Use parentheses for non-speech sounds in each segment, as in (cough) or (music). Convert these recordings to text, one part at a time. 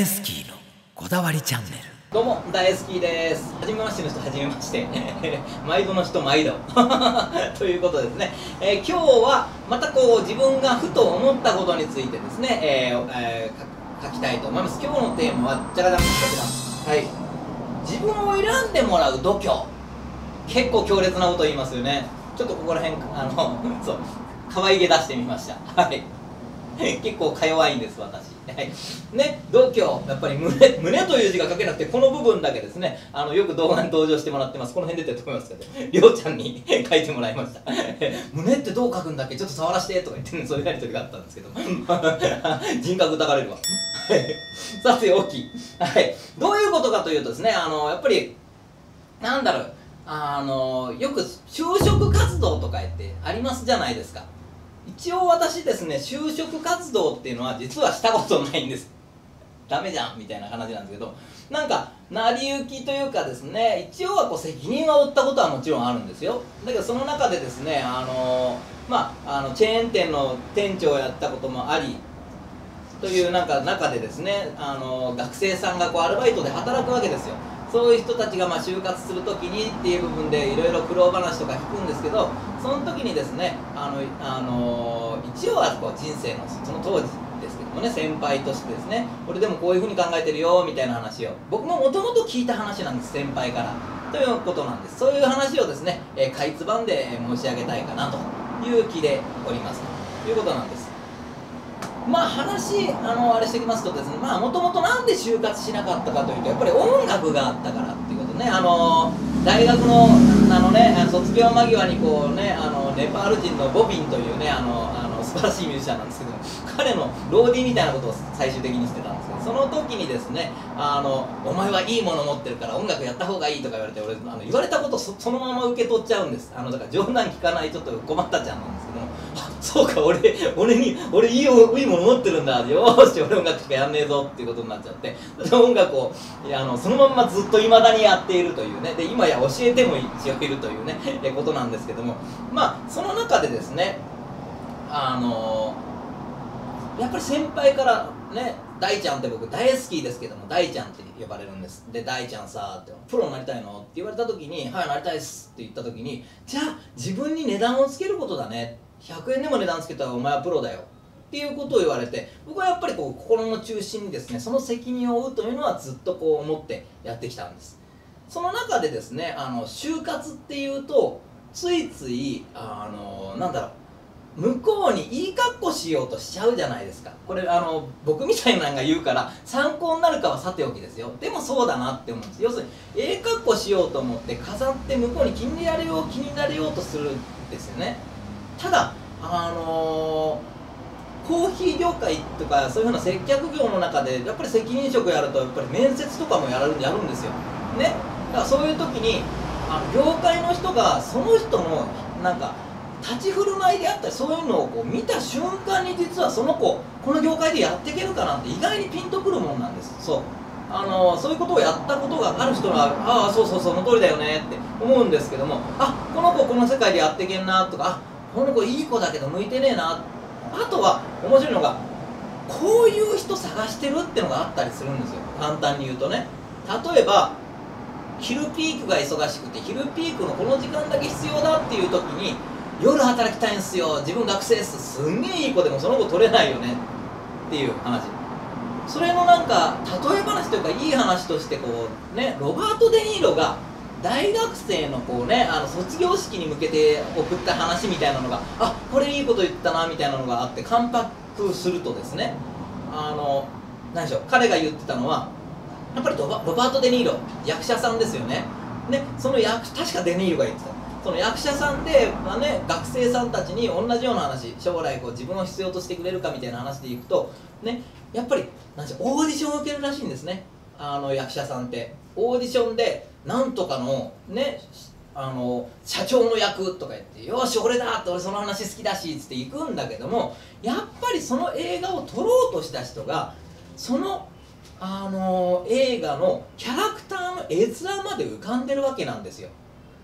大好きのこだわりチャンネル。どうも大好きです。初めましての人初めまして。(laughs) 毎度の人毎度 (laughs) ということですね、えー、今日はまたこう自分がふと思ったことについてですね、えーえー、書きたいと思います。今日のテーマはじゃがじゃんこちらはい。自分を選んでもらう度胸。結構強烈なこと言いますよね。ちょっとここら辺あの (laughs) そう。可愛げ出してみました。はい。(laughs) 結構か弱いんです私。(laughs) ね度胸やっぱり胸胸という字が書けなくてこの部分だけですね。あのよく動画に登場してもらってます。この辺出てると思いますけど。りょうちゃんに (laughs) 書いてもらいました。胸ってどう書くんだっけ？ちょっと触らせてとか言ってねそういうやり取りがあったんですけど。人格疑われるわ。さて大きい。はい。どういうことかというとですねあのやっぱりなんだろう。あのよく就職活動とかってありますじゃないですか。一応私ですね就職活動っていうのは実はしたことないんです。ダメじゃんみたいな話なんですけどなんか成り行きというかですね一応はこう責任を負ったことはもちろんあるんですよ。だけどその中でですねあのまああのチェーン店の店長をやったこともありというなんか中でですねあの学生さんがこうアルバイトで働くわけですよ。そういう人たちがまあ就活するときにっていう部分でいろいろ苦労話とか聞くんですけどその時にですねあの、あの一応はこう人生のその当時ですけどもね先輩としてですね俺でもこういうふうに考えてるよみたいな話を。僕ももともと聞いた話なんです先輩から。ということなんです。そういう話をですね、えー、かいつばんで申し上げたいかなという気でおります。ということなんです。まあ話あのあれしてきますとですねまあもともとなんで就活しなかったかというとやっぱり音楽があったからっていうことね。あの大学のあのね卒業間際にこうねあのネパール人のボビンというねあのあの素晴らしいミュージシャンなんですけど彼のローディーみたいなことを最終的にしてたんですけどその時にですねあのお前はいいもの持ってるから音楽やった方がいいとか言われて俺あの言われたことそのまま受け取っちゃうんです。あのだから冗談聞かないちょっと困ったちゃんなんですけどそうか俺俺に俺いいいいもの持ってるんだ。よーし俺音楽しかやんねえぞっていうことになっちゃって。音楽をいやあのそのまんまずっといまだにやっているというね。で今や教えても一応いるというね。(laughs) えことなんですけども。まあその中でですねあのやっぱり先輩からね大ちゃんって僕大好きですけども大ちゃんって呼ばれるんです。で大ちゃんさってプロになりたいの？って言われた時にはいなりたいっすって言った時にじゃあ自分に値段をつけることだね。100円でも値段つけたらお前はプロだよ。っていうことを言われて僕はやっぱりこう心の中心にですねその責任を負うというのはずっとこう思ってやってきたんです。その中でですねあの就活っていうとついついあのなんだろう向こうにいい格好しようとしちゃうじゃないですか。これあの僕みたいなのが言うから参考になるかはさておきですよ。でもそうだなって思うんです。要するにええ格好しようと思って飾って向こうに気に入られよう気になれようとするんですよね。ただあのー、コーヒー業界とかそういうふうな接客業の中でやっぱり責任職やるとやっぱり面接とかもやるやるんですよ。ね。だからそういう時にあの業界の人がその人のなんか立ち振る舞いであったりそういうのをこう見た瞬間に実はその子この業界でやっていけるかなって意外にピンとくるもんなんです。そう。あのそういうことをやったことがある人はああそうそうその通りだよねって思うんですけどもあこの子この世界でやっていけんなとかあこの子いい子だけど向いてねえな。あとは面白いのがこういう人探してるってのがあったりするんですよ。簡単に言うとね。例えば昼ピークが忙しくて昼ピークのこの時間だけ必要だっていう時に夜働きたいんですよ。自分学生っす。すんげえいい子でもその子取れないよね。っていう話。それのなんか例え話というかいい話としてこうねロバート・デ・ニーロが大学生のこうねあの卒業式に向けて送った話みたいなのがあこれいいこと言ったなみたいなのがあって感服するとですねあの何でしょう彼が言ってたのはやっぱりロバート・デ・ニーロ役者さんですよね。ねその役確かデ・ニーロが言ってた。その役者さんで、まあね、学生さんたちに同じような話将来こう自分を必要としてくれるかみたいな話でいくと、ね、やっぱりなんでオーディションを受けるらしいんですね。あの役者さんって。オーディションでなんとかのねあの社長の役とか言って「よし俺だ!」って俺その話好きだしっつって行くんだけどもやっぱりその映画を撮ろうとした人がそのあの映画のキャラクターの絵面まで浮かんでるわけなんですよ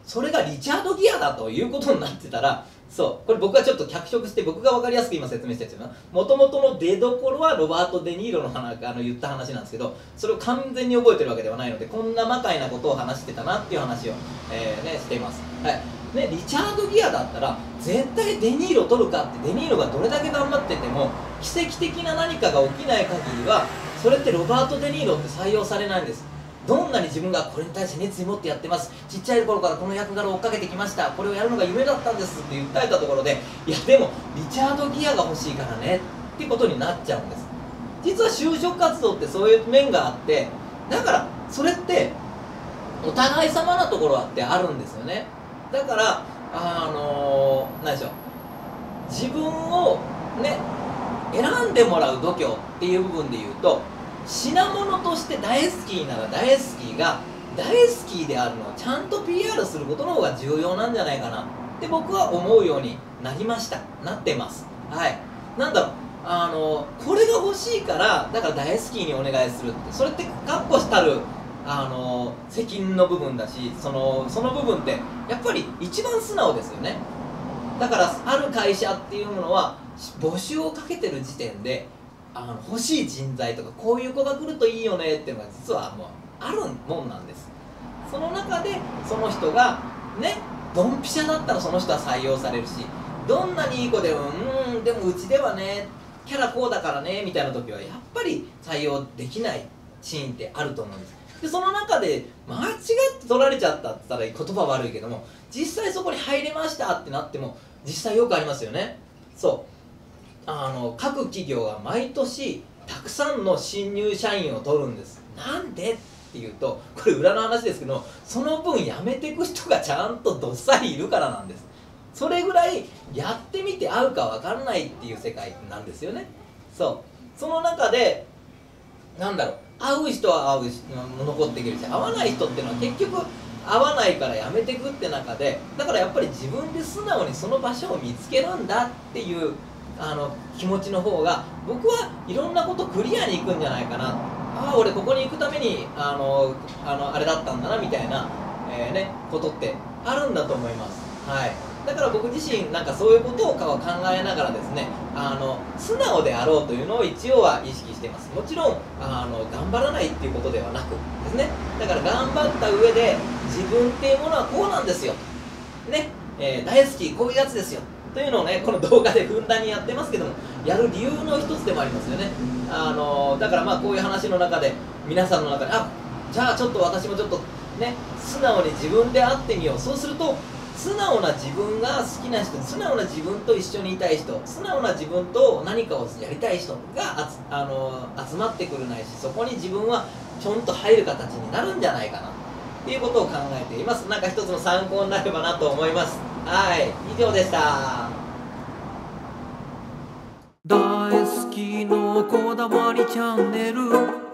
それがリチャード・ギアだということになってたらそうこれ僕はちょっと脚色して僕が分かりやすく今説明したやつもともとの出どころはロバート・デ・ニーロの話あの言った話なんですけどそれを完全に覚えてるわけではないのでこんな魔界なことを話してたなっていう話を、えーね、しています、はい。ね、リチャード・ギアだったら絶対デ・ニーロ取るかってデ・ニーロがどれだけ頑張ってても奇跡的な何かが起きない限りはそれってロバート・デ・ニーロって採用されないんです。どんなに自分がこれに対して熱意持ってやってます。ちっちゃい頃からこの役柄を追っかけてきました。これをやるのが夢だったんです。って訴えたところでいやでもリチャード・ギアが欲しいからね。ってことになっちゃうんです。実は就職活動ってそういう面があってだからそれってお互い様なところあってあるんですよね。だからあの、何でしょう。自分をね選んでもらう度胸っていう部分で言うと品物として大好きなら大好きが大好きであるのをちゃんと PR することの方が重要なんじゃないかな。って僕は思うようになりました。なってます。はい。なんだろう。あのこれが欲しいからだから大好きにお願いするって。それってかっこしたるあの責任の部分だしそのその部分ってやっぱり一番素直ですよね。だからある会社っていうものは募集をかけてる時点であの欲しい人材とかこういう子が来るといいよねっていうのが実はもうあるもんなんです。その中でその人がねドンピシャだったらその人は採用されるしどんなにいい子でもうんでもうちではねキャラこうだからねみたいな時はやっぱり採用できないシーンってあると思うんです。でその中で間違って取られちゃったって言ったら言葉悪いけども実際そこに入れましたってなっても実際よくありますよね。そう。あの各企業は毎年たくさんの新入社員を取るんです。なんでっていうとこれ裏の話ですけどその分辞めていく人がちゃんとどっさりいるからなんです。それぐらいやってみて合うか分かんないっていう世界なんですよね。そう。その中でなんだろう。合う人は合う残っていけるし合わない人っていうのは結局合わないからやめてくって中でだからやっぱり自分で素直にその場所を見つけるんだっていうあの気持ちの方が僕はいろんなことクリアにいくんじゃないかな。ああ俺ここに行くためにあのあのあれだったんだなみたいな、えー、ね、ことってあるんだと思います。はい。だから僕自身なんかそういうことを考えながらですねあの素直であろうというのを一応は意識しています。もちろんあの頑張らないっていうことではなくですね。だから頑張った上で自分っていうものはこうなんですよ。ね、えー、大好きこういうやつですよ。というのをねこの動画でふんだんにやってますけどもやる理由の一つでもありますよね。あのだからまあこういう話の中で皆さんの中であじゃあちょっと私もちょっとね素直に自分で会ってみよう。そうすると素直な自分が好きな人素直な自分と一緒にいたい人素直な自分と何かをやりたい人があの集まってくるないしそこに自分はちょんと入る形になるんじゃないかなっていうことを考えています。なんか一つの参考になればなと思います。はい。以上でした。大好きのこだわりチャンネル。